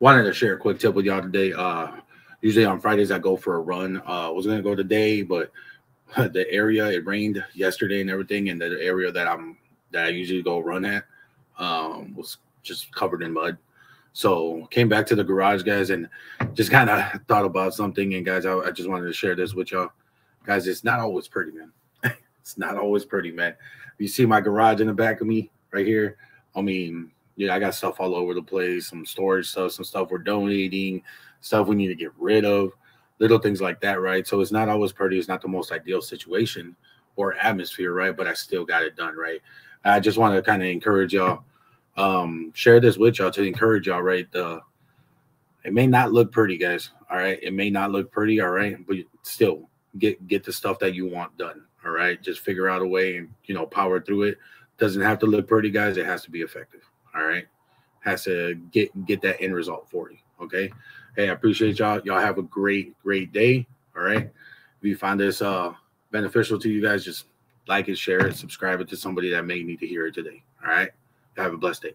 wanted to share a quick tip with y'all today. Uh, usually on Fridays I go for a run. Uh, was gonna go today, but the area it rained yesterday and everything, and the area that I'm that I usually go run at um, was just covered in mud. So came back to the garage, guys, and just kind of thought about something. And guys, I, I, just wanted to share this with y'all, guys. It's not always pretty, man. it's not always pretty, man. You see my garage in the back of me right here. I mean, yeah, I got stuff all over the place, some storage stuff, some stuff we're donating, stuff we need to get rid of, little things like that, right? So it's not always pretty. It's not the most ideal situation or atmosphere, right? But I still got it done, right? I just want to kind of encourage y'all, um, share this with y'all to encourage y'all, right? The it may not look pretty, guys. All right, it may not look pretty, all right, but still get get the stuff that you want done. All right, just figure out a way and you know power through it. Doesn't have to look pretty, guys. It has to be effective. All right, has to get get that end result for you. Okay. Hey, I appreciate y'all. Y'all have a great great day. All right. If you find this uh beneficial to you guys, just like it, share it, subscribe it to somebody that may need to hear it today. All right. Have a blessed day.